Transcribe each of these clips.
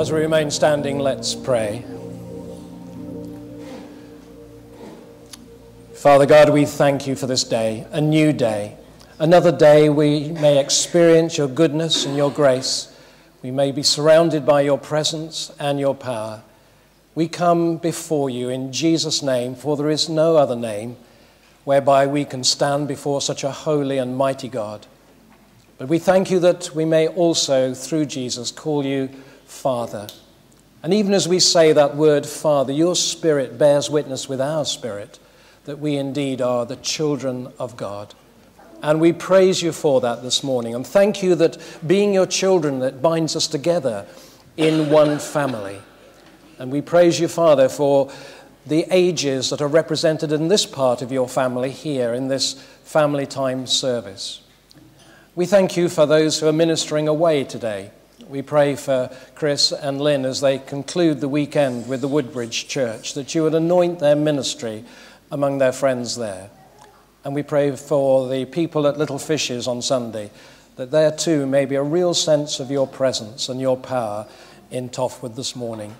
As we remain standing, let's pray. Father God, we thank you for this day, a new day, another day we may experience your goodness and your grace. We may be surrounded by your presence and your power. We come before you in Jesus' name, for there is no other name whereby we can stand before such a holy and mighty God. But we thank you that we may also, through Jesus, call you Father. And even as we say that word, Father, your Spirit bears witness with our spirit that we indeed are the children of God. And we praise you for that this morning. And thank you that being your children, that binds us together in one family. And we praise you, Father, for the ages that are represented in this part of your family here in this family time service. We thank you for those who are ministering away today. We pray for Chris and Lynn as they conclude the weekend with the Woodbridge Church, that you would anoint their ministry among their friends there. And we pray for the people at Little Fishes on Sunday, that there too may be a real sense of your presence and your power in Toftwood this morning.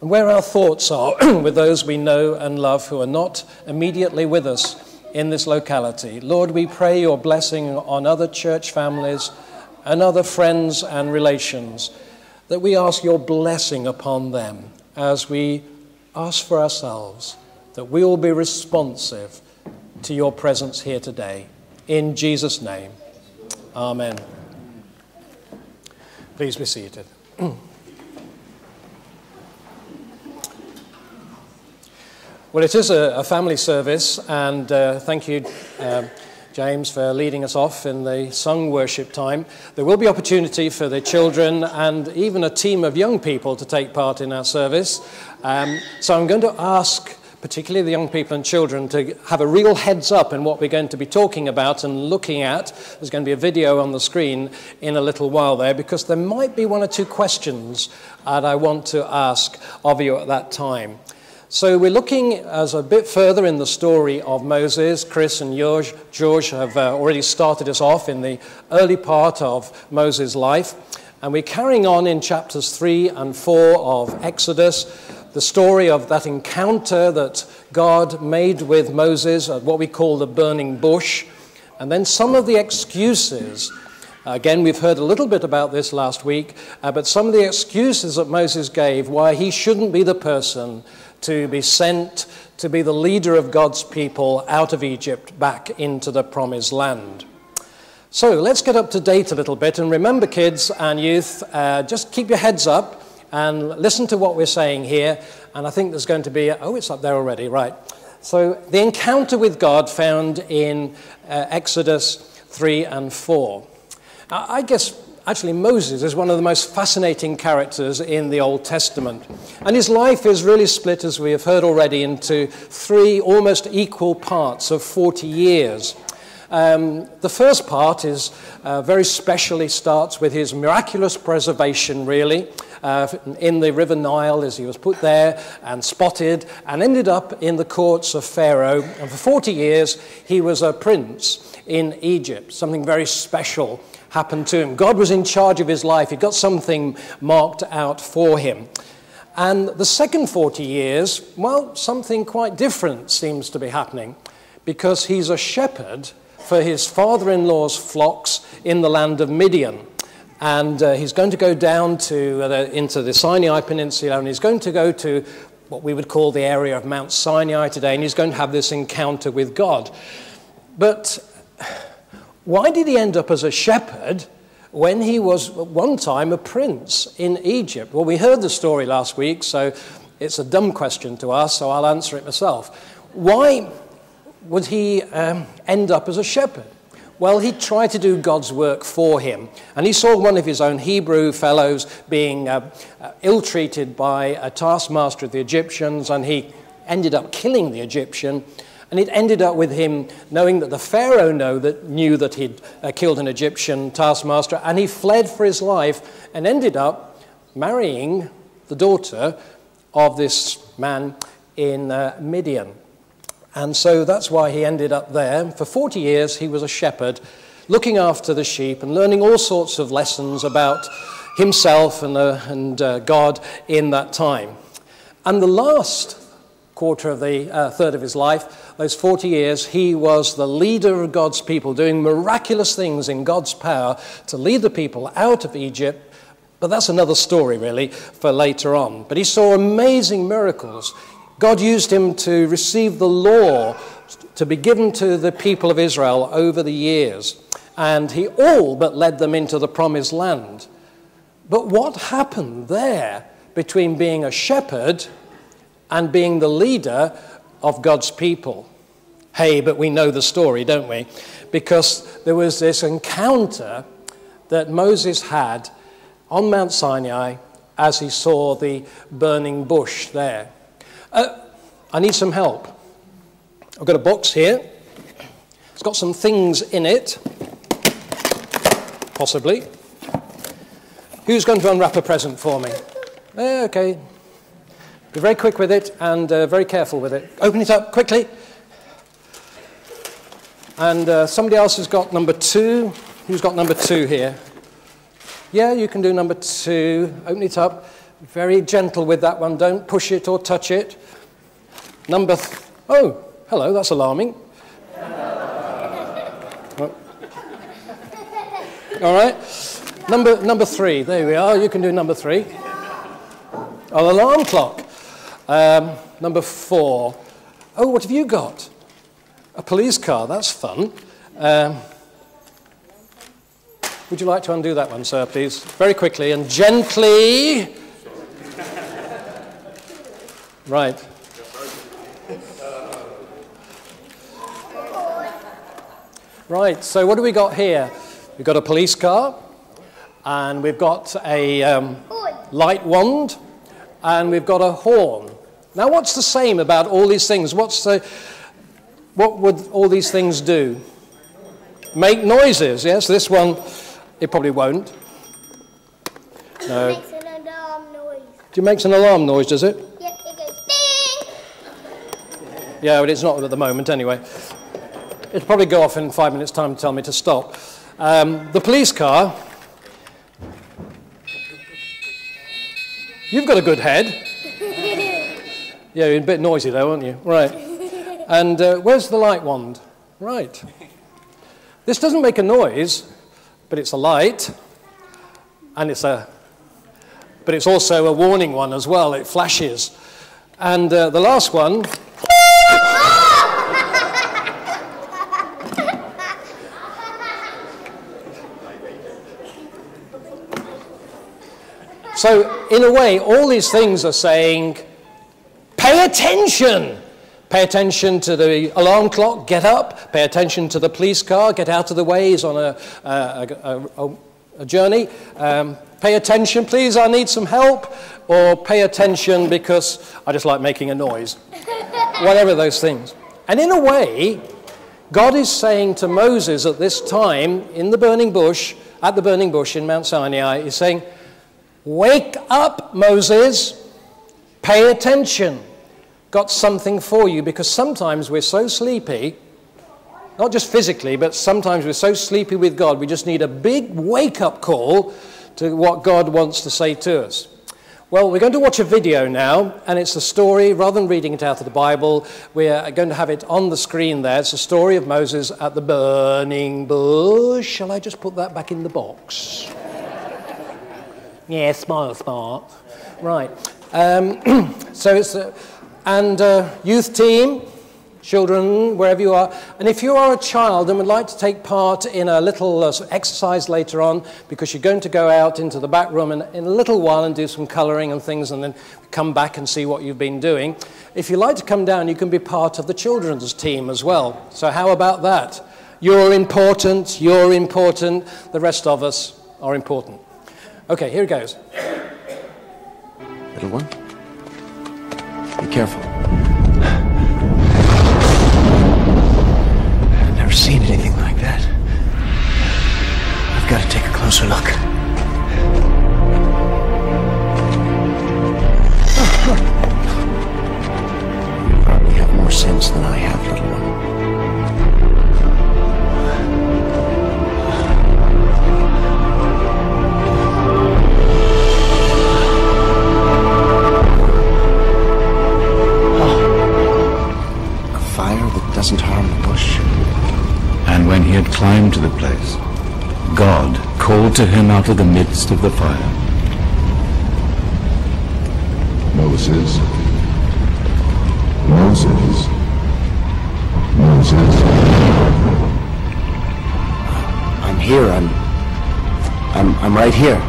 And where our thoughts are with those we know and love who are not immediately with us in this locality, Lord, we pray your blessing on other church families and other friends and relations, that we ask your blessing upon them as we ask for ourselves, that we will be responsive to your presence here today. In Jesus' name, amen. Please be seated. Well, it is a, a family service, and uh, thank you. Um, James, for leading us off in the sung worship time. There will be opportunity for the children and even a team of young people to take part in our service. Um, so I'm going to ask particularly the young people and children, to have a real heads up in what we're going to be talking about and looking at. There's going to be a video on the screen in a little while there because there might be one or two questions that I want to ask of you at that time. So we're looking as a bit further in the story of Moses. Chris and George, George have uh, already started us off in the early part of Moses' life. And we're carrying on in chapters 3 and 4 of Exodus, the story of that encounter that God made with Moses at what we call the burning bush, and then some of the excuses. Again, we've heard a little bit about this last week, uh, but some of the excuses that Moses gave why he shouldn't be the person to be sent to be the leader of God's people out of Egypt back into the promised land. So let's get up to date a little bit. And remember, kids and youth, uh, just keep your heads up and listen to what we're saying here. And I think there's going to be, oh, it's up there already, right. So the encounter with God found in uh, Exodus 3 and 4. I guess actually, Moses is one of the most fascinating characters in the Old Testament. And his life is really split, as we have heard already, into three almost equal parts of 40 years. Um, the first part is uh, very specially starts with his miraculous preservation, really, uh, in the River Nile as he was put there and spotted and ended up in the courts of Pharaoh. And for 40 years, he was a prince in Egypt, something very special happened to him. God was in charge of his life, He'd got something marked out for him. And the second 40 years, well, something quite different seems to be happening because he's a shepherd for his father in law's flocks in the land of Midian. And uh, he's going to go down to, uh, into the Sinai Peninsula and he's going to go to what we would call the area of Mount Sinai today, and he's going to have this encounter with God. But why did he end up as a shepherd when he was at one time a prince in Egypt? Well, we heard the story last week, so it's a dumb question to ask, so I'll answer it myself. Why would he um, end up as a shepherd? Well, he tried to do God's work for him. And he saw one of his own Hebrew fellows being uh, uh, ill treated by a taskmaster of the Egyptians, and he ended up killing the Egyptian. And it ended up with him knowing that the Pharaoh know that, knew that he'd uh, killed an Egyptian taskmaster, and he fled for his life and ended up marrying the daughter of this man in uh, Midian. And so that's why he ended up there. For 40 years, he was a shepherd looking after the sheep and learning all sorts of lessons about himself and, uh, and uh, God in that time. And the last quarter of the uh, third of his life, those 40 years, he was the leader of God's people, doing miraculous things in God's power to lead the people out of Egypt. But that's another story, really, for later on. But he saw amazing miracles. God used him to receive the law to be given to the people of Israel over the years. And he all but led them into the promised land. But what happened there between being a shepherd and being the leader of God's people? Hey, but we know the story, don't we? Because there was this encounter that Moses had on Mount Sinai as he saw the burning bush there. Uh, I need some help. I've got a box here. It's got some things in it, possibly. Who's going to unwrap a present for me? Eh, okay. Be very quick with it and uh, very careful with it. Open it up quickly. And uh, somebody else has got number two. Who's got number two here? Yeah, you can do number two. Open it up. Very gentle with that one. Don't push it or touch it. Number. Oh, hello. That's alarming. All right. Number, number three, there we are, you can do number three. An alarm clock. Um, number four. Oh, what have you got? A police car, that's fun. Um, would you like to undo that one, sir, please? Very quickly and gently. Right. Right, so what do we got here? We've got a police car, and we've got a um, light wand, and we've got a horn. Now, what's the same about all these things? What's the, what would all these things do? Make noises, yes? This one, it probably won't. No. It makes an alarm noise. It makes an alarm noise, does it? Yeah, it goes ding! Yeah, but it's not at the moment anyway. It'll probably go off in five minutes' time to tell me to stop. Um, the police car You've got a good head. Yeah, you're a bit noisy though, aren't you? Right. And uh, where's the light wand? Right. This doesn't make a noise, but it's a light, and it's a, but it's also a warning one as well. It flashes, and uh, the last one. So, in a way, all these things are saying, pay attention. Pay attention to the alarm clock, get up. Pay attention to the police car, get out of the way, he's on a, a, a, a journey. Um, pay attention, please, I need some help. Or pay attention because I just like making a noise. Whatever those things. And in a way, God is saying to Moses at this time in the burning bush, at the burning bush in Mount Sinai, He's saying, Wake up, Moses. Pay attention. Got something for you because sometimes we're so sleepy, not just physically, but sometimes we're so sleepy with God, we just need a big wake up call to what God wants to say to us. Well, we're going to watch a video now, and it's a story, rather than reading it out of the Bible, we're going to have it on the screen there. It's a story of Moses at the burning bush. Shall I just put that back in the box? Yeah, smile, smart. Right. Um, so it's a, and uh, youth team, children, wherever you are. And if you are a child and would like to take part in a little uh, exercise later on, because you're going to go out into the back room in, in a little while and do some colouring and things, and then come back and see what you've been doing. If you like to come down, you can be part of the children's team as well. So how about that? You're important, you're important, the rest of us are important. Okay, here it goes. Little one, be careful. I've never seen anything like that. I've got to take a closer look. You probably have more sense than I have, climb to the place, God called to him out of the midst of the fire. Moses. Moses. Moses. I'm here. I'm. I'm. I'm right here.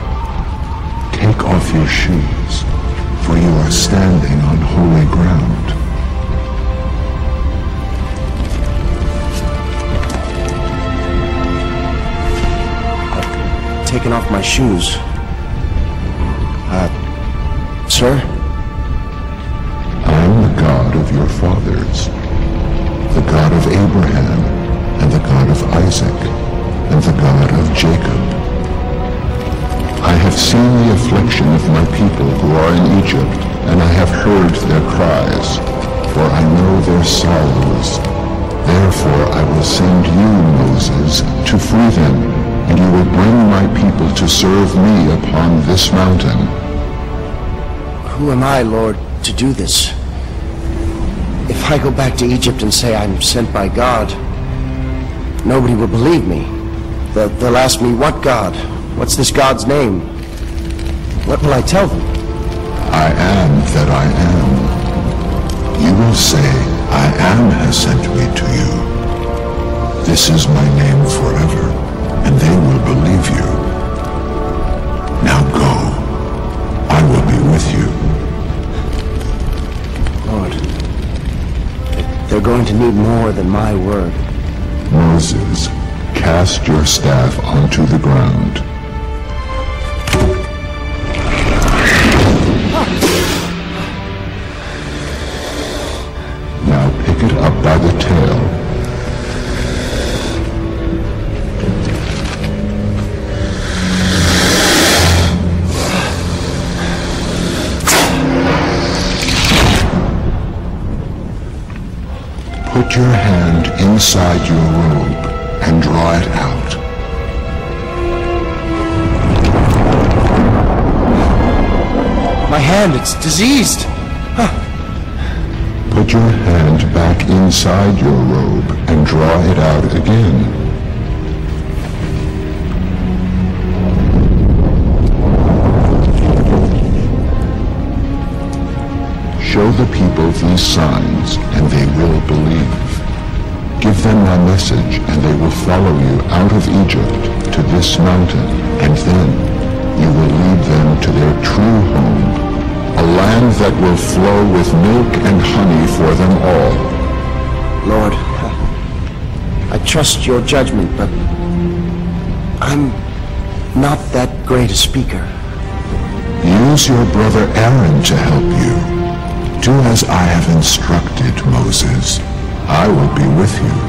Take off your shoes, for you are standing on holy ground. Taking off my shoes. Uh, sir? I am the God of your fathers, the God of Abraham, and the God of Isaac, and the God of Jacob. I have seen the affliction of my people who are in Egypt, and I have heard their cries, for I know their sorrows. Therefore I will send you, Moses, to free them, and you will bring my people to serve me upon this mountain. Who am I, Lord, to do this? If I go back to Egypt and say I'm sent by God, nobody will believe me. They'll, they'll ask me, what God? What's this God's name? What will I tell them? I am that I am. You will say, I am has sent me to you. This is my name forever, and they will believe you. Now go. I will be with you. Lord, they're going to need more than my word. Moses, cast your staff onto the ground. Now pick it up by the Put your hand inside your robe and draw it out. My hand, it's diseased. Put your hand back inside your robe and draw it out again. Show the people these signs, and they will believe. Give them my message, and they will follow you out of Egypt to this mountain, and then you will lead them to their true home, a land that will flow with milk and honey for them all. Lord, I trust your judgment, but I'm not that great a speaker. Use your brother Aaron to help you. Do as I have instructed Moses. I will be with you.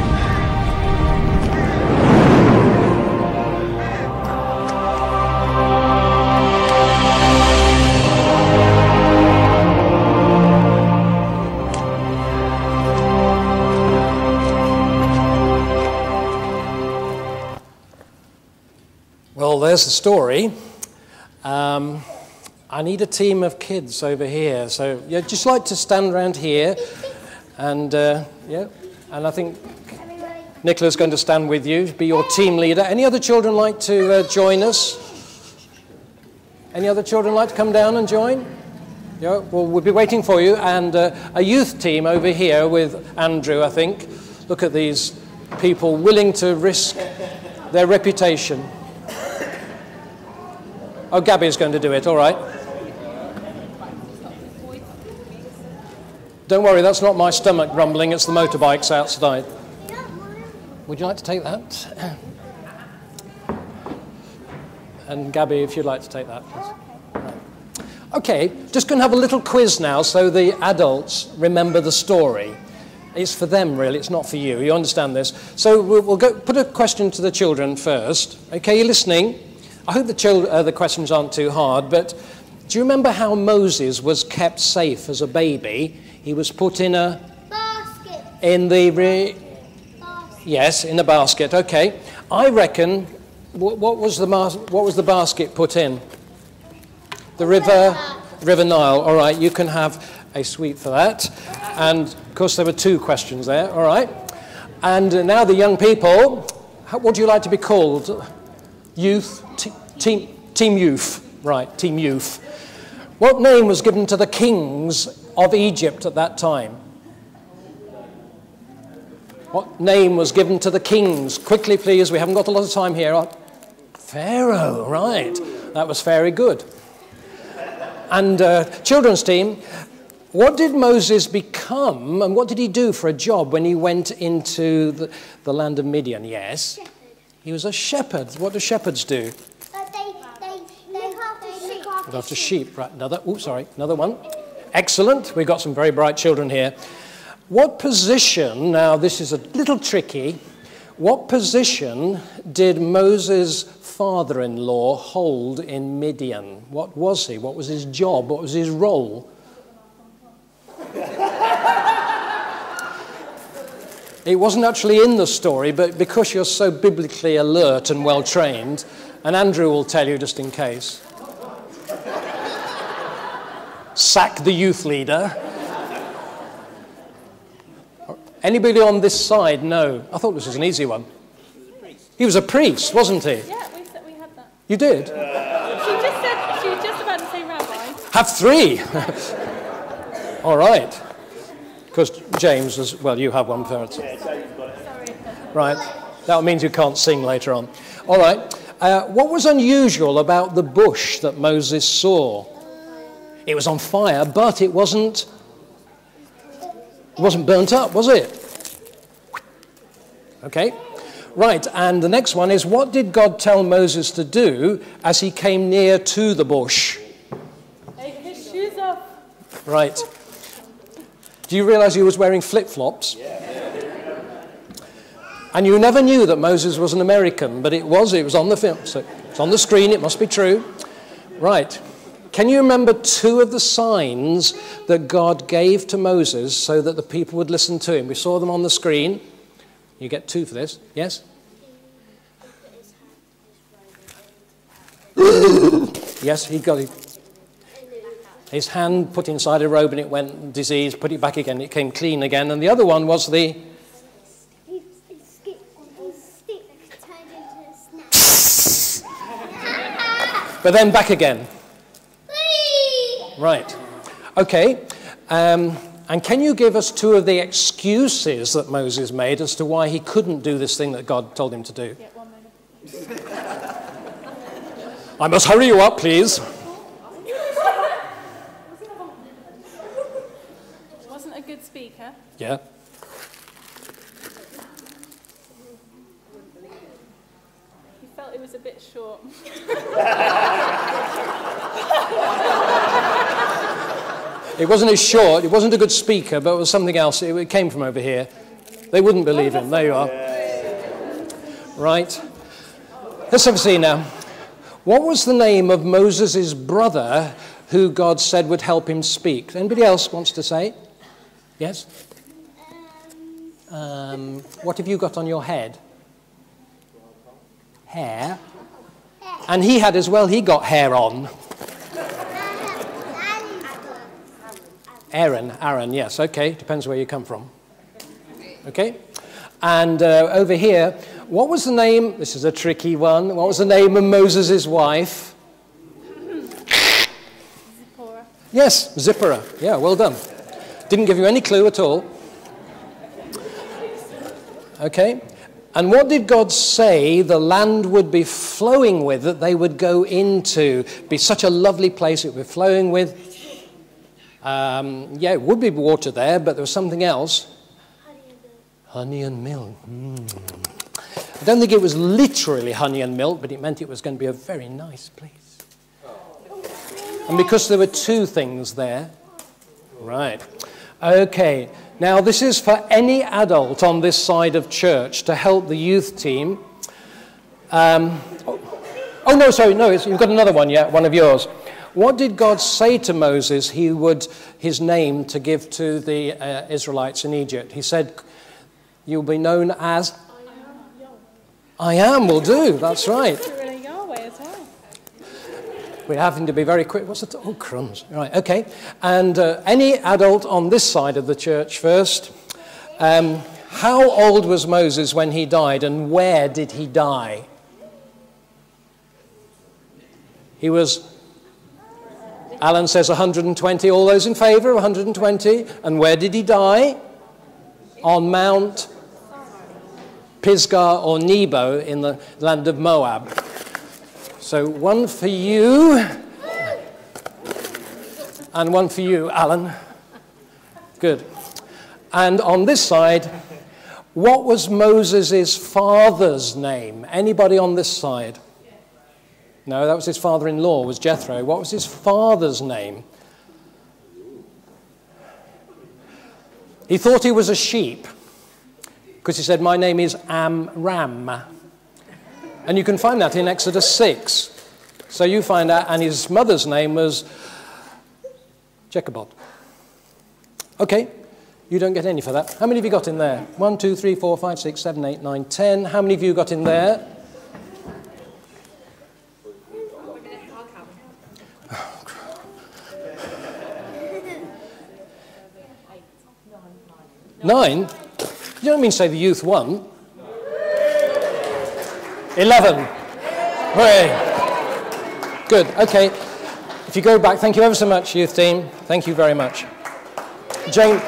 Well, there's the story. Um, I need a team of kids over here. So, yeah, just like to stand around here. And, uh, yeah, and I think. Nicola's going to stand with you, be your team leader. Any other children like to uh, join us? Any other children like to come down and join? Yeah, well, we'll be waiting for you. And uh, a youth team over here with Andrew, I think. Look at these people willing to risk their reputation. Oh, Gabby's going to do it, all right. Don't worry, that's not my stomach rumbling, it's the motorbikes outside. Would you like to take that? And Gabby, if you'd like to take that, please. Okay, just going to have a little quiz now so the adults remember the story. It's for them, really, it's not for you. You understand this? So we'll, go, put a question to the children first. Okay, you're listening? I hope the, chil- uh, the questions aren't too hard, but do you remember how Moses was kept safe as a baby? He was put in a Basket. in the re- Basket. yes in a basket. Okay, I reckon. What, what was the mas- what was the basket put in? The river, River Nile. All right, you can have a sweet for that. And of course, there were two questions there. All right, and uh, now the young people. how, what do you like to be called? Youth? Te- team, team Youth. Right, Team Youth. What name was given to the kings of Egypt at that time? What name was given to the kings? Quickly, please, we haven't got a lot of time here. Pharaoh, right. That was very good. And uh, children's team, what did Moses become and what did he do for a job when he went into the, the land of Midian? Yes. He was a shepherd. What do shepherds do? But they, they, they look after after sheep. Right, another, oh, sorry, another one. Excellent. We've got some very bright children here. What position, now this is a little tricky, what position did Moses' father in law hold in Midian? What was he? What was his job? What was his role? it wasn't actually in the story, but because you're so biblically alert and well trained, and Andrew will tell you just in case. Sack the youth leader. Anybody on this side? No. I thought this was an easy one. He was a priest, wasn't he? Yeah, we, said we had that. You did? She just said, she was just about to say rabbi. Have three. All right. Because James is, well, you have one first. Right. That means you can't sing later on. All right. Uh, what was unusual about the bush that Moses saw? It was on fire, but it wasn't. It wasn't burnt up, was it? Okay. Right, and the next one is what did God tell Moses to do as he came near to the bush? Take his shoes off. Right. Do you realize he was wearing flip flops? And you never knew that Moses was an American, but it was, it was on the film. So it's on the screen, it must be true. Right. Can you remember two of the signs that God gave to Moses so that the people would listen to him? We saw them on the screen. You get two for this. Yes? yes, he got it. His hand put inside a robe and it went diseased, put it back again, it came clean again. And the other one was the. But then back again. Right. Okay. Um, and can you give us two of the excuses that Moses made as to why he couldn't do this thing that God told him to do? Yeah, one. I must hurry you up, please. Wasn't a good speaker. Yeah. He felt it was a bit short. It wasn't as short, it wasn't a good speaker, but it was something else. It it came from over here. They wouldn't believe him. There you are. Right. Let's have a see now. What was the name of Moses' brother who God said would help him speak? Anybody else wants to say? Yes? Um, what have you got on your head? Hair. And he had as well, he got hair on. Aaron, Aaron, yes, okay, depends where you come from. Okay? And uh, over here, what was the name? This is a tricky one. What was the name of Moses' wife? Zipporah. Yes, Zipporah. Yeah, well done. Didn't give you any clue at all. Okay? And what did God say the land would be flowing with, that they would go into? Be such a lovely place it would be flowing with. Um, yeah, it would be water there, but there was something else. Honey and milk. Mm. I don't think it was literally honey and milk, but it meant it was going to be a very nice place. And because there were two things there, right. Okay, now this is for any adult on this side of church to help the youth team. Um, oh, oh, no, sorry, no, it's, you've got another one yeah, one of yours. What did God say to Moses he would, his name to give to the uh, Israelites in Egypt? He said, You'll be known as I am, will do, that's right. Really Yahweh as well. We're having to be very quick. What's the t- oh crumbs? Right, okay. And uh, any adult on this side of the church first. Um, How old was Moses when he died, and where did he die? He was, Alan says 120. All those in favour of 120? And where did he die? On Mount Pisgah or Nebo in the land of Moab. So one for you, and one for you, Alan. Good. And on this side, what was Moses' father's name? Anybody on this side? No, that was his father-in-law, was Jethro. What was his father's name? He thought he was a sheep because he said, My name is Amram. And you can find that in Exodus 6. So you find out, and his mother's name was Jochebed. Okay, you don't get any for that. How many have you got in there? One, two, three, four, five, six, seven, eight, nine, ten. How many of you got in there? Nine? You don't mean say the youth won? Eleven. Hooray. Good, okay. If you go back, thank you ever so much, youth team. Thank you very much. Jane.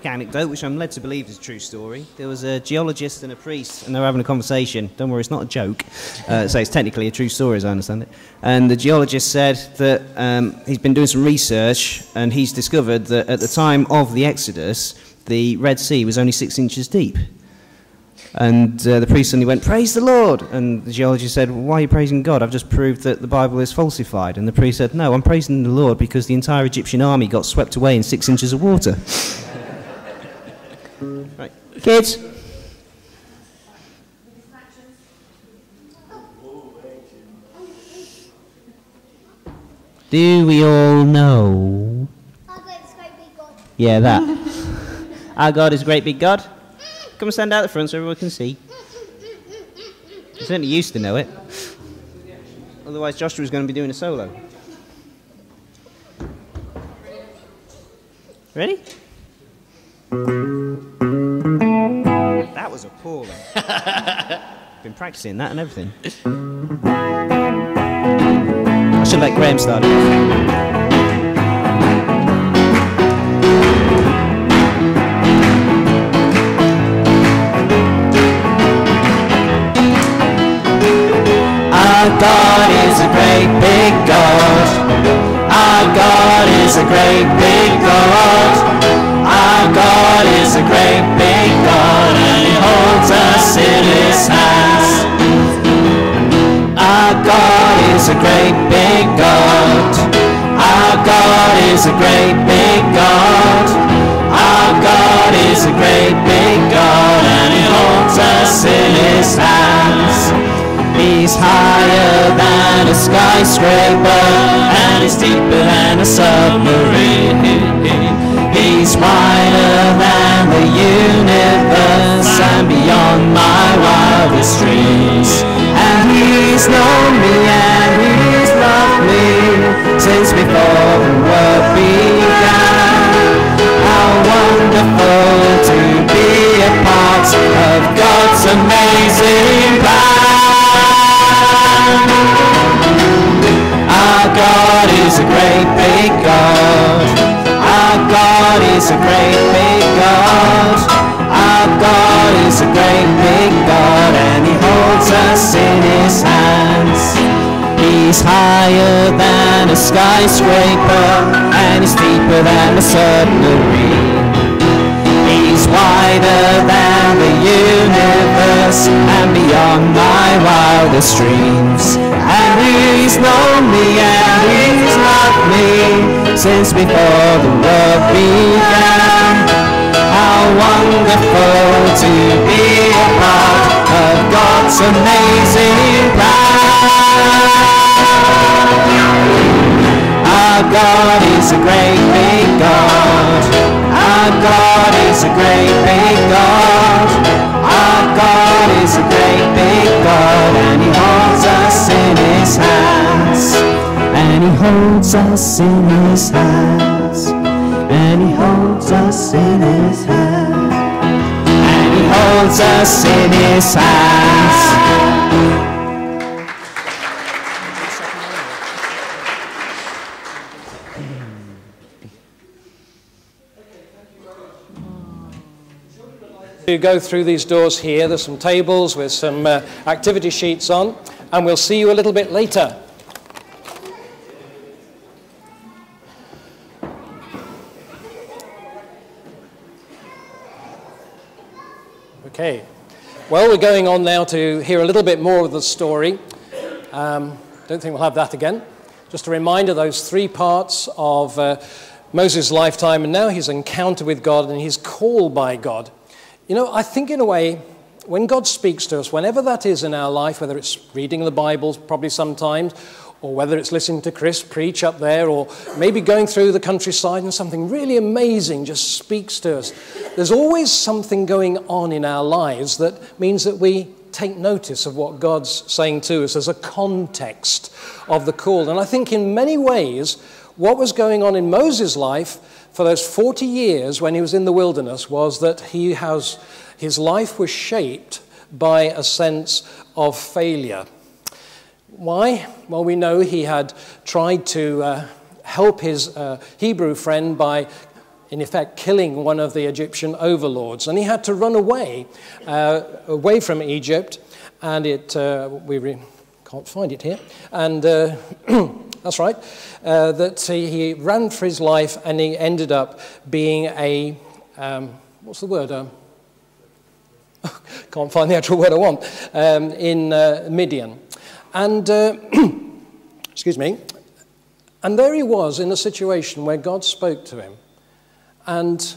Quick anecdote, which I'm led to believe is a true story. There was a geologist and a priest, and they were having a conversation. Don't worry, it's not a joke. Uh, so it's technically a true story, as I understand it. And the geologist said that um, he's been doing some research, and he's discovered that at the time of the Exodus, the Red Sea was only six inches deep. And uh, the priest suddenly went, Praise the Lord! And the geologist said, Why are you praising God? I've just proved that the Bible is falsified. And the priest said, No, I'm praising the Lord because the entire Egyptian army got swept away in six inches of water. Kids. Do we all know? Yeah, that. Our God is a great big God. Come and stand out the front so everyone can see. Certainly used to know it. Otherwise, Joshua was going to be doing a solo. Ready? That was appalling. Been practicing that and everything. I should let Graham start it off. Our God is a great big God. Our God is a great big God. Is a great big God. Our God is a great big God, and He holds us in His hands. He's higher than a skyscraper and he's deeper than a submarine. He's wider than the universe and beyond my wildest dreams. And he's known me and loved me since before the world began. How wonderful to be a part of God's amazing plan. Our God is a great big God. Our God is a great big God. Our God is a great big God, and He holds us in His hands. He's higher than a skyscraper, and He's deeper than a submarine. He's wider than the universe and beyond my wildest dreams. And he's known me and he's loved me since before the world began. How wonderful to be a part of God's amazing plan. Our God is a great big God. Our God is a great big God. Our God is a great big God, and He holds us in His hands. And He holds us in His hands. And He holds us in His hands. And He holds us in His hands. Go through these doors here. There's some tables with some uh, activity sheets on, and we'll see you a little bit later. Okay. Well, we're going on now to hear a little bit more of the story. Um, don't think we'll have that again. Just a reminder those three parts of uh, Moses' lifetime, and now his encounter with God and his call by God. You know, I think in a way, when God speaks to us, whenever that is in our life, whether it's reading the Bible, probably sometimes, or whether it's listening to Chris preach up there, or maybe going through the countryside and something really amazing just speaks to us, there's always something going on in our lives that means that we take notice of what God's saying to us as a context of the call. And I think in many ways, what was going on in Moses' life for those 40 years when he was in the wilderness was that he has, his life was shaped by a sense of failure. Why? Well, we know he had tried to uh, help his uh, Hebrew friend by, in effect, killing one of the Egyptian overlords. And he had to run away, uh, away from Egypt. And it, uh, we can't find it here. And uh, that's right, uh, that he, he, ran for his life and he ended up being a, um, what's the word? Um, can't find the actual word I want, um, in uh, Midian. And, uh, excuse me, and there he was in a situation where God spoke to him. And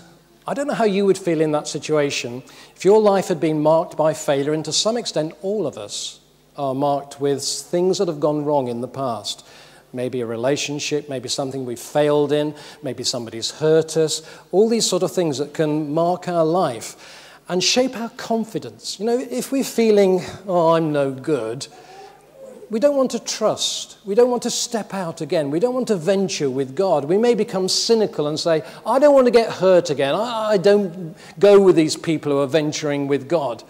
I don't know how you would feel in that situation if your life had been marked by failure, and to some extent, all of us are marked with things that have gone wrong in the past. Maybe a relationship, maybe something we've failed in, maybe somebody's hurt us, all these sort of things that can mark our life and shape our confidence. You know, if we're feeling, oh, I'm no good, we don't want to trust. We don't want to step out again. We don't want to venture with God. We may become cynical and say, I don't want to get hurt again. I don't go with these people who are venturing with God.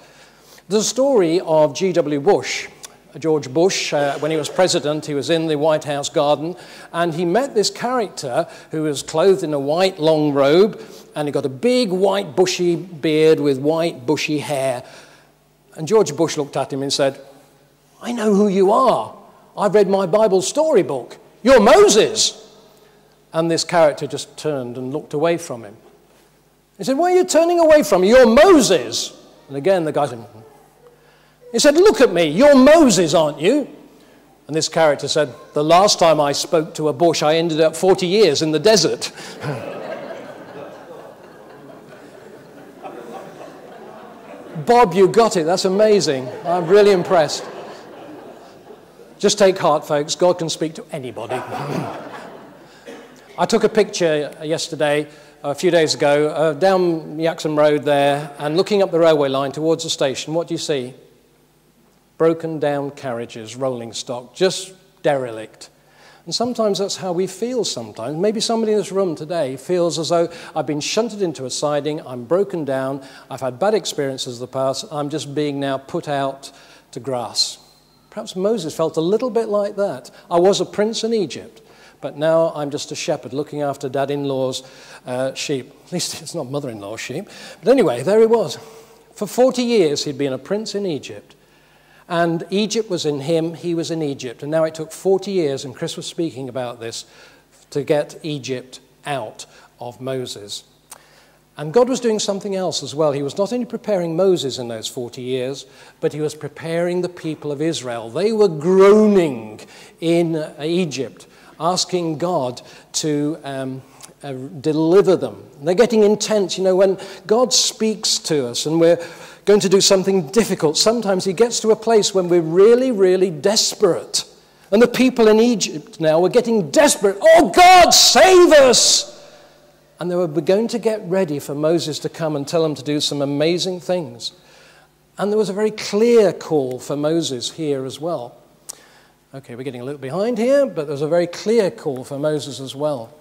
The story of G.W. Bush. George Bush, uh, when he was president, he was in the White House garden and he met this character who was clothed in a white long robe and he got a big white bushy beard with white bushy hair. And George Bush looked at him and said, I know who you are. I've read my Bible storybook. You're Moses. And this character just turned and looked away from him. He said, Why are you turning away from me? You're Moses. And again, the guy said, he said, Look at me, you're Moses, aren't you? And this character said, The last time I spoke to a bush, I ended up 40 years in the desert. Bob, you got it. That's amazing. I'm really impressed. Just take heart, folks. God can speak to anybody. I took a picture yesterday, a few days ago, uh, down Yaxham Road there, and looking up the railway line towards the station. What do you see? Broken down carriages, rolling stock, just derelict. And sometimes that's how we feel sometimes. Maybe somebody in this room today feels as though I've been shunted into a siding, I'm broken down, I've had bad experiences in the past, I'm just being now put out to grass. Perhaps Moses felt a little bit like that. I was a prince in Egypt, but now I'm just a shepherd looking after dad in law's uh, sheep. At least it's not mother in law's sheep. But anyway, there he was. For 40 years, he'd been a prince in Egypt. And Egypt was in him, he was in Egypt. And now it took 40 years, and Chris was speaking about this, to get Egypt out of Moses. And God was doing something else as well. He was not only preparing Moses in those 40 years, but he was preparing the people of Israel. They were groaning in Egypt, asking God to um, uh, deliver them. They're getting intense. You know, when God speaks to us and we're going to do something difficult, sometimes he gets to a place when we're really, really desperate. And the people in Egypt now were getting desperate. Oh, God, save us! And they were going to get ready for Moses to come and tell them to do some amazing things. And there was a very clear call for Moses here as well. Okay, we're getting a little behind here, but there's a very clear call for Moses as well.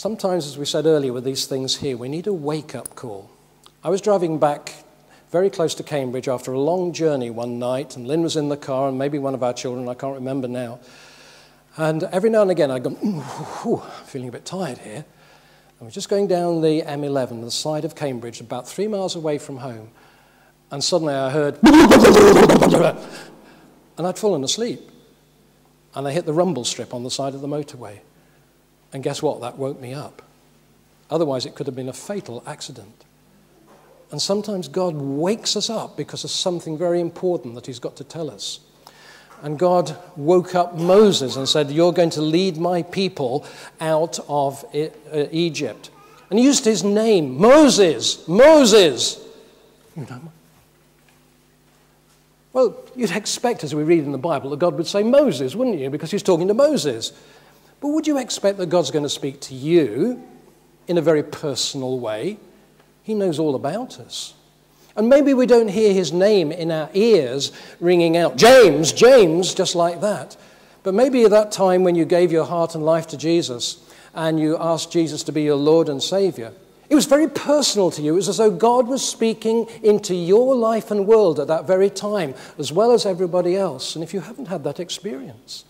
Sometimes, as we said earlier with these things here, we need a wake up call. I was driving back very close to Cambridge after a long journey one night, and Lynn was in the car, and maybe one of our children, I can't remember now. And every now and again, I'd go, ooh, feeling a bit tired here. I was just going down the M11, the side of Cambridge, about three miles away from home, and suddenly I heard, and I'd fallen asleep. And I hit the rumble strip on the side of the motorway. And guess what? That woke me up. Otherwise, it could have been a fatal accident. And sometimes God wakes us up because of something very important that He's got to tell us. And God woke up Moses and said, You're going to lead my people out of uh, Egypt. And he used his name, Moses, Moses. You know, well, you'd expect, as we read in the Bible, that God would say Moses, wouldn't you? Because he's talking to Moses. But would you expect that God's going to speak to you in a very personal way? He knows all about us. And maybe we don't hear his name in our ears ringing out, James, James, just like that. But maybe at that time when you gave your heart and life to Jesus and you asked Jesus to be your Lord and Savior, it was very personal to you. It was as though God was speaking into your life and world at that very time, as well as everybody else. And if you haven't had that experience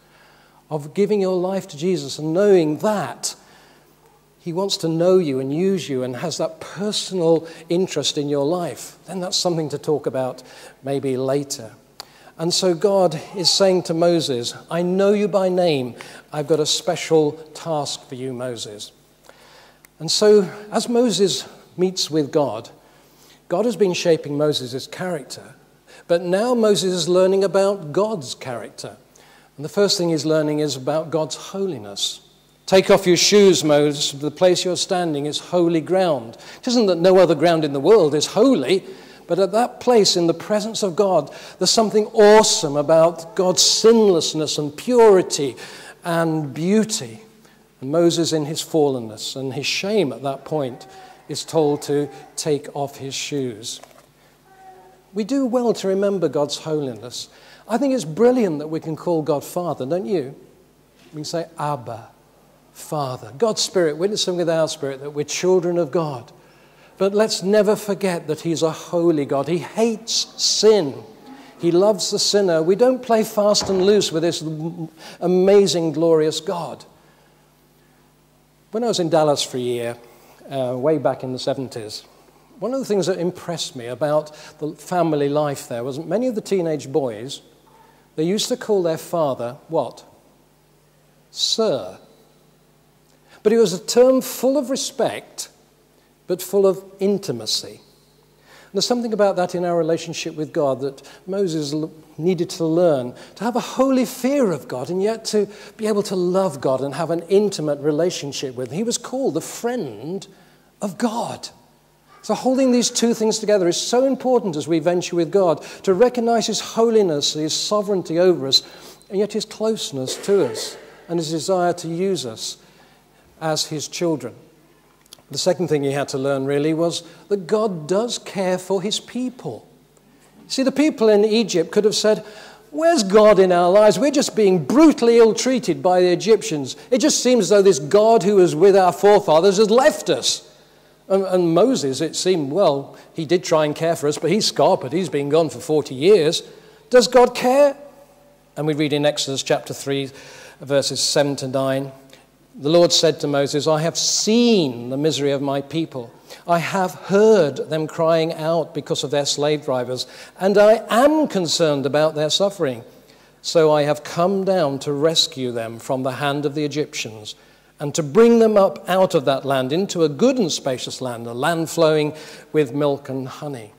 of giving your life to Jesus and knowing that, he wants to know you and use you and has that personal interest in your life, then that's something to talk about maybe later. And so God is saying to Moses, I know you by name. I've got a special task for you, Moses. And so, as Moses meets with God, God has been shaping Moses' character. But now Moses is learning about God's character. And the first thing he's learning is about God's holiness. Take off your shoes, Moses. The place you're standing is holy ground. It isn't that no other ground in the world is holy, but at that place, in the presence of God, there's something awesome about God's sinlessness and purity and beauty. And Moses, in his fallenness and his shame at that point, is told to take off his shoes. We do well to remember God's holiness. I think it's brilliant that we can call God Father, don't you? We can say, Abba. Father. God's Spirit, witnessing with our spirit that we're children of God. But let's never forget that He's a holy God. He hates sin. He loves the sinner. We don't play fast and loose with this amazing, glorious God. When I was in Dallas for a year, uh, way back in the 70s, one of the things that impressed me about the family life there was many of the teenage boys, they used to call their father what? Sir. But it was a term full of respect, but full of intimacy. And there's something about that in our relationship with God that Moses needed to learn to have a holy fear of God and yet to be able to love God and have an intimate relationship with Him. He was called the friend of God. So, holding these two things together is so important as we venture with God to recognize His holiness, His sovereignty over us, and yet His closeness to us and His desire to use us as his children. The second thing he had to learn really was that God does care for his people. See, the people in Egypt could have said, Where's God in our lives? We're just being brutally ill treated by the Egyptians. It just seems as though this God who was with our forefathers has left us. And, and, Moses, it seemed, well, he did try and care for us, but he's scarpered. He's been gone for 40 years. Does God care? And we read in Exodus chapter 3, verses 7 to 9 the Lord said to Moses, I have seen the misery of my people. I have heard them crying out because of their slave drivers, and I am concerned about their suffering. So I have come down to rescue them from the hand of the Egyptians and to bring them up out of that land into a good and spacious land, a land flowing with milk and honey.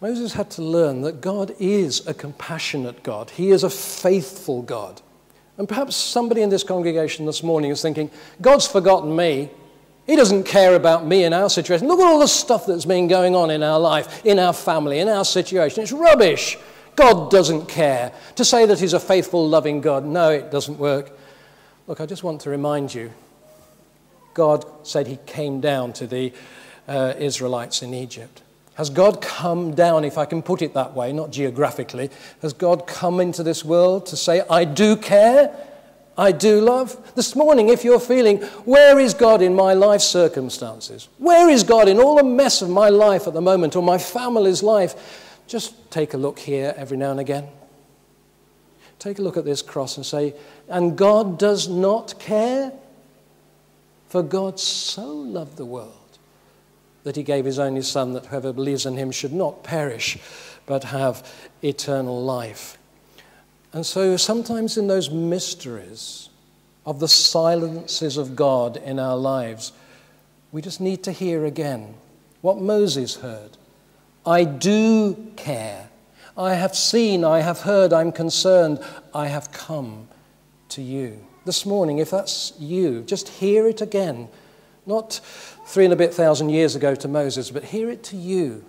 Moses had to learn that God is a compassionate God, He is a faithful God. And perhaps somebody in this congregation this morning is thinking, God's forgotten me. He doesn't care about me and our situation. Look at all the stuff that's been going on in our life, in our family, in our situation. It's rubbish. God doesn't care. To say that He's a faithful, loving God, no, it doesn't work. Look, I just want to remind you God said He came down to the uh, Israelites in Egypt? Has God come down, if I can put it that way, not geographically? Has God come into this world to say, I do care, I do love? This morning, if you're feeling, where is God in my life circumstances? Where is God in all the mess of my life at the moment or my family's life? Just take a look here every now and again. Take a look at this cross and say, and God does not care? For God so loved the world that he gave his only Son, that whoever believes in him should not perish, but have eternal life. And so sometimes in those mysteries of the silences of God in our lives, we just need to hear again what Moses heard I do care. I have seen, I have heard, I'm concerned, I have come to you. This morning, if that's you, just hear it again. Not three and a bit thousand years ago to Moses, but hear it to you.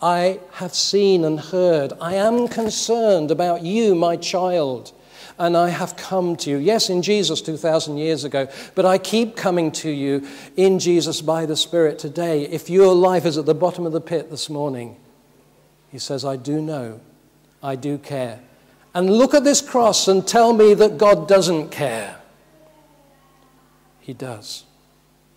I have seen and heard. I am concerned about you, my child, and I have come to you. Yes, in Jesus 2,000 years ago, but I keep coming to you in Jesus by the Spirit today. If your life is at the bottom of the pit this morning, he says, I do know, I do care. And look at this cross and tell me that God doesn't care. He does.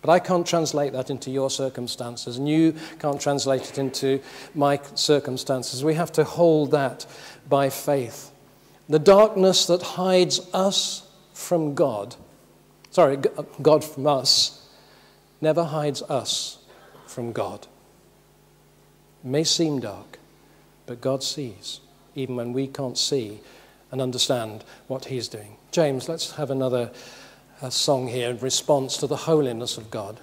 But I can't translate that into your circumstances, and you can't translate it into my circumstances. We have to hold that by faith. The darkness that hides us from God, sorry, God from us, never hides us from God. It may seem dark, but God sees, even when we can't see and understand what He's doing. James, let's have another a song here in response to the holiness of God.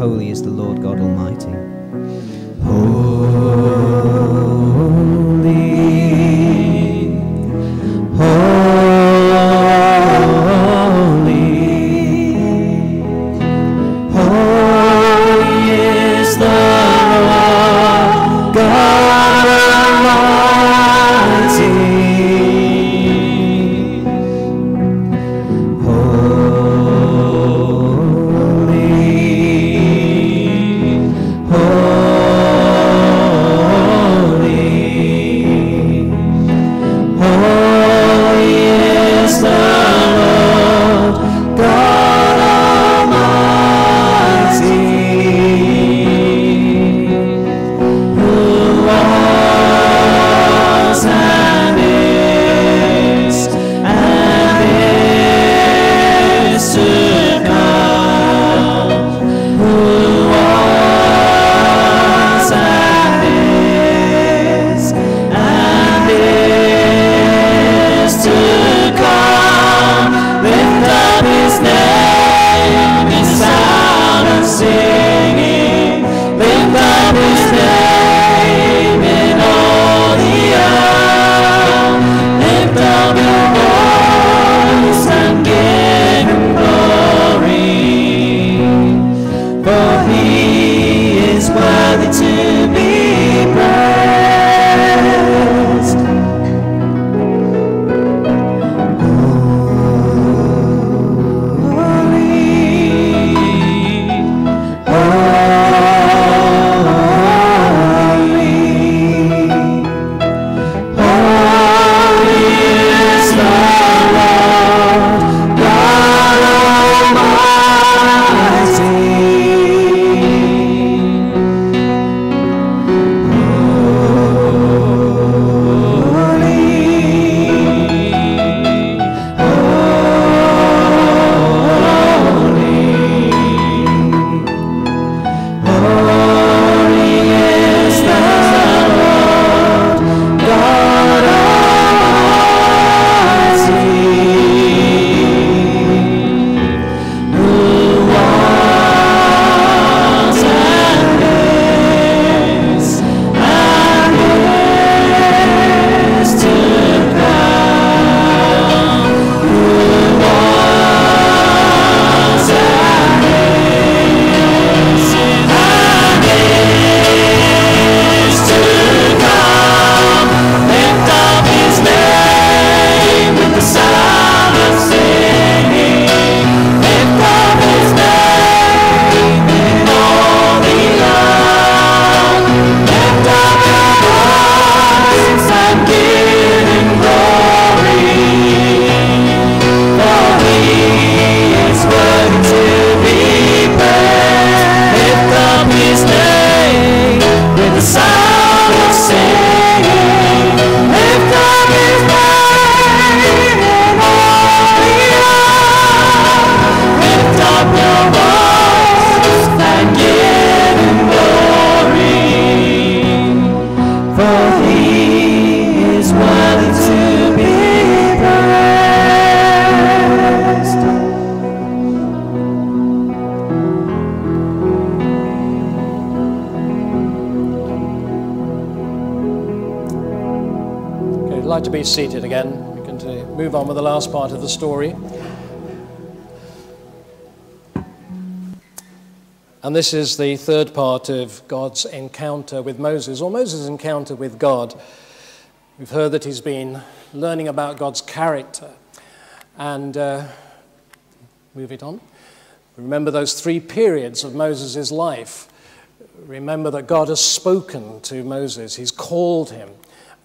holy is the Lord God Almighty. To be seated again. Going to move on with the last part of the story. And this is the third part of God's encounter with Moses, or Moses' encounter with God. We've heard that he's been learning about God's character. And uh, move it on. Remember those three periods of Moses' life. Remember that God has spoken to Moses, he's called him.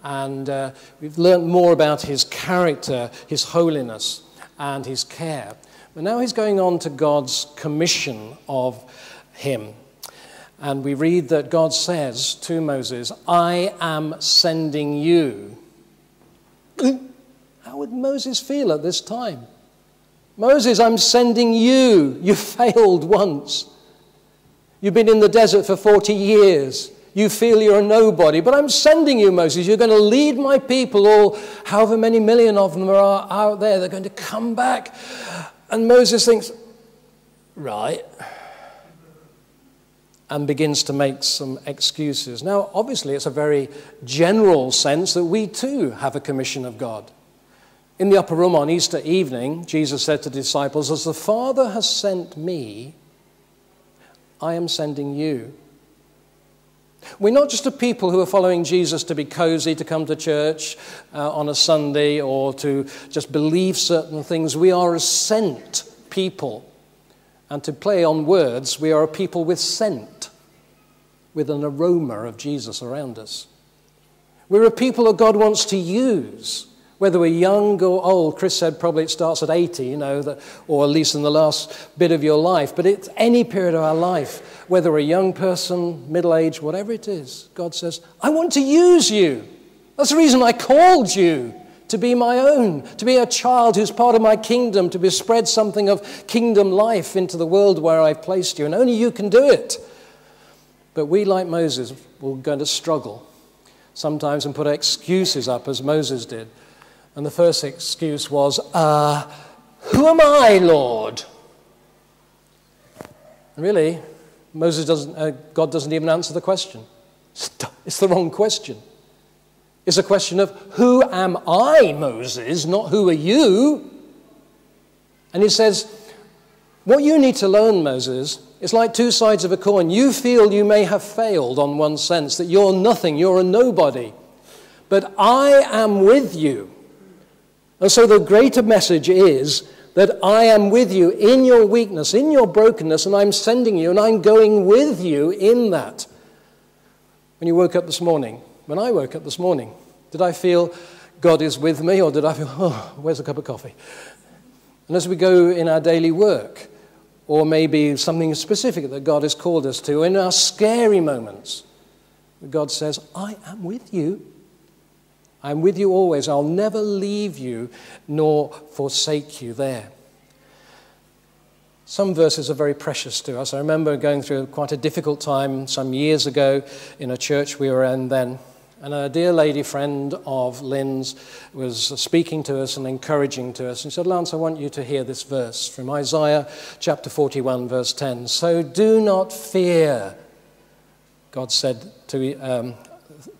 And uh, we've learned more about his character, his holiness, and his care. But now he's going on to God's commission of him. And we read that God says to Moses, I am sending you. How would Moses feel at this time? Moses, I'm sending you. You failed once. You've been in the desert for 40 years. You feel you're a nobody, but I'm sending you, Moses. You're going to lead my people, all however many million of them are out there. They're going to come back. And Moses thinks, right and begins to make some excuses. Now, obviously, it's a very general sense that we too have a commission of God. In the upper room on Easter evening, Jesus said to disciples, As the Father has sent me, I am sending you. We're not just a people who are following Jesus to be cozy, to come to church uh, on a Sunday, or to just believe certain things. We are a sent people. And to play on words, we are a people with scent, with an aroma of Jesus around us. We're a people that God wants to use, whether we're young or old. Chris said probably it starts at 80, you know, that, or at least in the last bit of your life. But it's any period of our life, whether we're a young person, middle age, whatever it is. God says, I want to use you. That's the reason I called you to be my own, to be a child who's part of my kingdom, to be spread something of kingdom life into the world where I've placed you. And only you can do it. But we, like Moses, will going to struggle sometimes and put excuses up as Moses did. And the first excuse was, uh, Who am I, Lord? really, Moses doesn't, uh, God doesn't even answer the question. It's the wrong question. It's a question of who am I, Moses, not who are you? And he says, What you need to learn, Moses, is like two sides of a coin. You feel you may have failed on one sense, that you're nothing, you're a nobody. But I am with you. And so the greater message is that I am with you in your weakness, in your brokenness, and I'm sending you, and I'm going with you in that. When you woke up this morning, when I woke up this morning, did I feel God is with me, or did I feel, oh, where's a cup of coffee? And as we go in our daily work, or maybe something specific that God has called us to, in our scary moments, God says, I am with you. I'm with you always. I'll never leave you nor forsake you there. Some verses are very precious to us. I remember going through quite a difficult time some years ago in a church we were in then. And a dear lady friend of Lynn's was speaking to us and encouraging to us. And she said, Lance, I want you to hear this verse from Isaiah chapter 41, verse 10. So do not fear, God said to, um,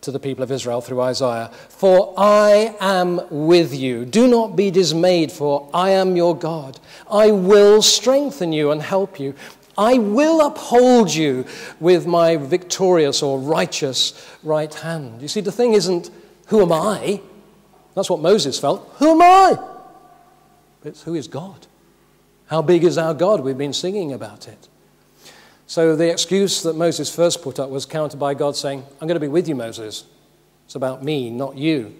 to the people of Israel through Isaiah, for I am with you. Do not be dismayed, for I am your God. I will strengthen you and help you. I will uphold you with my victorious or righteous right hand. You see, the thing isn't, who am I? That's what Moses felt. Who am I? It's who is God? How big is our God? We've been singing about it. So the excuse that Moses first put up was countered by God saying, I'm going to be with you, Moses. It's about me, not you.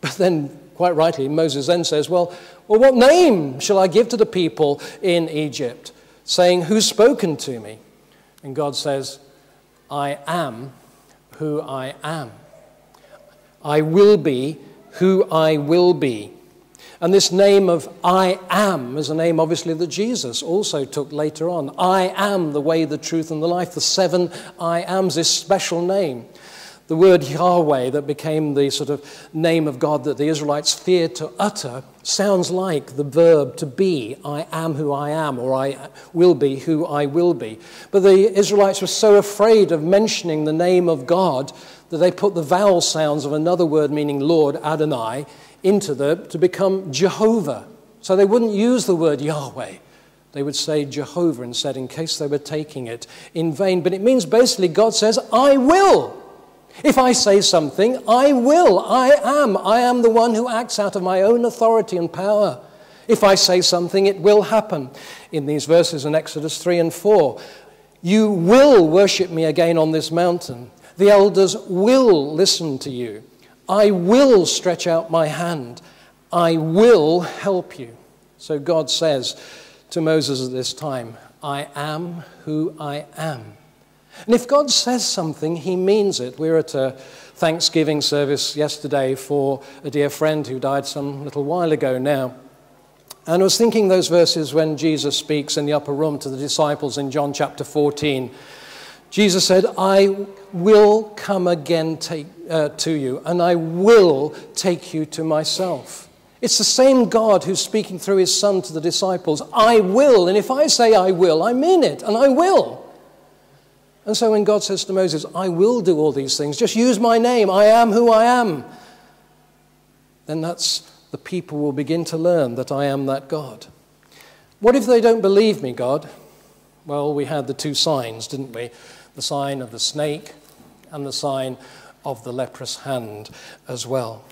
But then, quite rightly, Moses then says, Well, well what name shall I give to the people in Egypt? saying, Who's spoken to me? And God says, I am who I am. I will be who I will be. And this name of I am is a name, obviously, that Jesus also took later on. I am the way, the truth, and the life. The seven I ams, this special name. The word Yahweh, that became the sort of name of God that the Israelites feared to utter, sounds like the verb to be. I am who I am, or I will be who I will be. But the Israelites were so afraid of mentioning the name of God that they put the vowel sounds of another word meaning Lord, Adonai, into the to become Jehovah. So they wouldn't use the word Yahweh. They would say Jehovah instead in case they were taking it in vain. But it means basically God says, I will. If I say something, I will. I am. I am the one who acts out of my own authority and power. If I say something, it will happen. In these verses in Exodus 3 and 4, you will worship me again on this mountain. The elders will listen to you. I will stretch out my hand. I will help you. So God says to Moses at this time, I am who I am. And if God says something, he means it. We were at a Thanksgiving service yesterday for a dear friend who died some little while ago now. And I was thinking those verses when Jesus speaks in the upper room to the disciples in John chapter 14. Jesus said, I will come again take, uh, to you, and I will take you to myself. It's the same God who's speaking through his Son to the disciples. I will. And if I say I will, I mean it, and I will. And so when God says to Moses, I will do all these things, just use my name, I am who I am, then that's the people will begin to learn that I am that God. What if they don't believe me, God? Well, we had the two signs, didn't we? The sign of the snake and the sign of the leprous hand as well.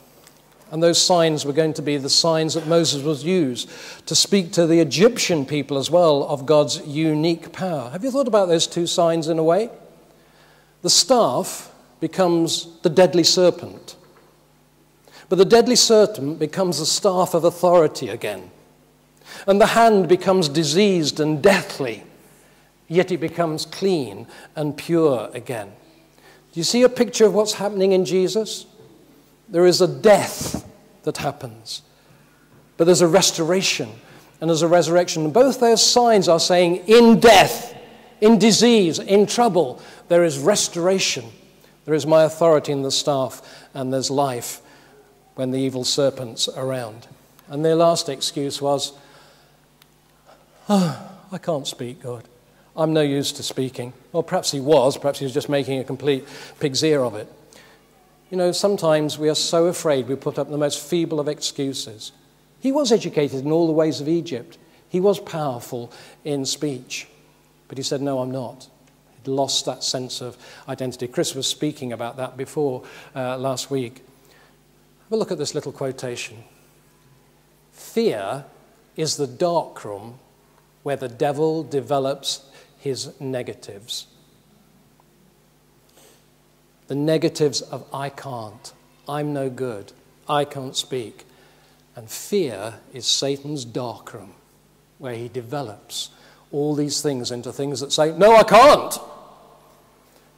And those signs were going to be the signs that Moses was used to speak to the Egyptian people as well of God's unique power. Have you thought about those two signs in a way? The staff becomes the deadly serpent. But the deadly serpent becomes the staff of authority again. And the hand becomes diseased and deathly, yet it becomes clean and pure again. Do you see a picture of what's happening in Jesus? There is a death that happens, but there's a restoration and there's a resurrection. And both those signs are saying, in death, in disease, in trouble, there is restoration. There is my authority in the staff, and there's life when the evil serpent's around. And their last excuse was, oh, I can't speak, God. I'm no use to speaking. Well, perhaps he was. Perhaps he was just making a complete pig's ear of it. You know, sometimes we are so afraid we put up the most feeble of excuses. He was educated in all the ways of Egypt, he was powerful in speech. But he said, No, I'm not. He'd lost that sense of identity. Chris was speaking about that before uh, last week. Have a look at this little quotation Fear is the darkroom where the devil develops his negatives the negatives of I can't, I'm no good, I can't speak. And fear is Satan's darkroom, where he develops all these things into things that say, No, I can't.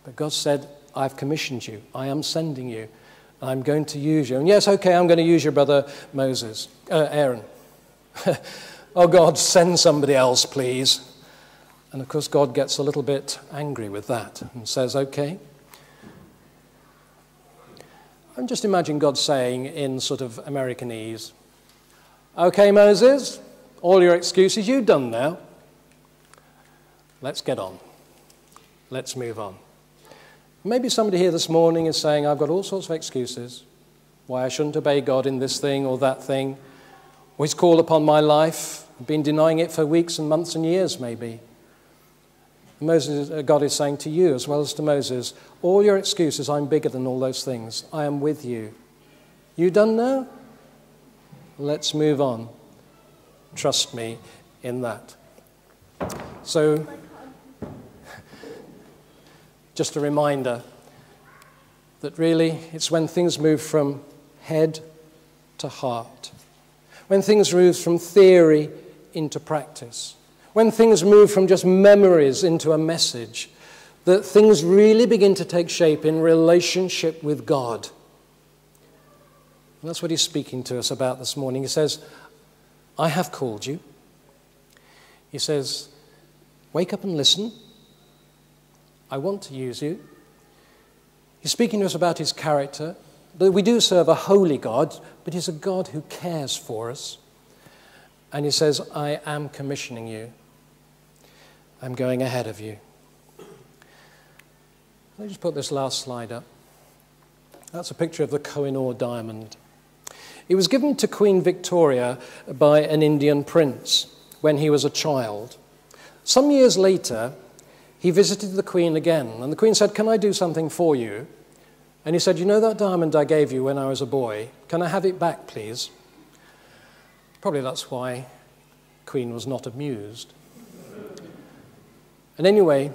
But God said, I've commissioned you, I am sending you, I'm going to use you. And yes, okay, I'm going to use your brother Moses, uh, Aaron. oh, God, send somebody else, please. And of course, God gets a little bit angry with that and says, Okay, and just imagine God saying in sort of Americanese, Okay, Moses, all your excuses you've done now. Let's get on. Let's move on. Maybe somebody here this morning is saying, I've got all sorts of excuses why I shouldn't obey God in this thing or that thing, or His call upon my life. I've been denying it for weeks and months and years, maybe. Moses, uh, God is saying to you as well as to Moses, all your excuses, I'm bigger than all those things. I am with you. You done now? Let's move on. Trust me in that. So, just a reminder that really it's when things move from head to heart, when things move from theory into practice when things move from just memories into a message, that things really begin to take shape in relationship with God. And that's what he's speaking to us about this morning. He says, I have called you. He says, Wake up and listen. I want to use you. He's speaking to us about his character. We do serve a holy God, but he's a God who cares for us. And he says, I am commissioning you. I'm going ahead of you. Let me just put this last slide up. That's a picture of the Kohinoor diamond. It was given to Queen Victoria by an Indian prince when he was a child. Some years later, he visited the Queen again, and the Queen said, Can I do something for you? And he said, You know that diamond I gave you when I was a boy? Can I have it back, please? Probably that's why Queen was not amused. And anyway,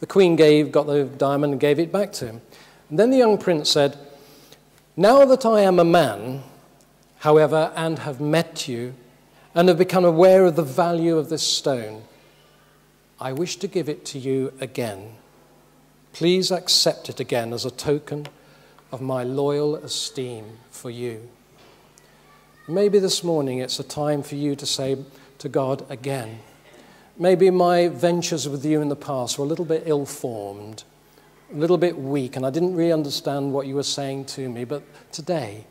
the Queen gave, got the diamond and gave it back to him. And then the young prince said, Now that I am a man, however, and have met you, and have become aware of the value of this stone, I wish to give it to you again. Please accept it again as a token of my loyal esteem for you. Maybe this morning it's a time for you to say to God again, maybe my ventures with you in the past were a little bit ill formed, a little bit weak, and I didn't really understand what you were saying to me, but today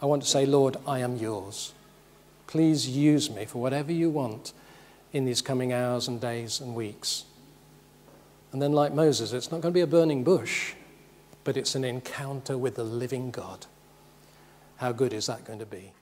I want to say, Lord, I am yours. Please use me for whatever you want in these coming hours and days and weeks. And then, like Moses, it's not going to be a burning bush, but it's an encounter with the living God. How good is that going to be?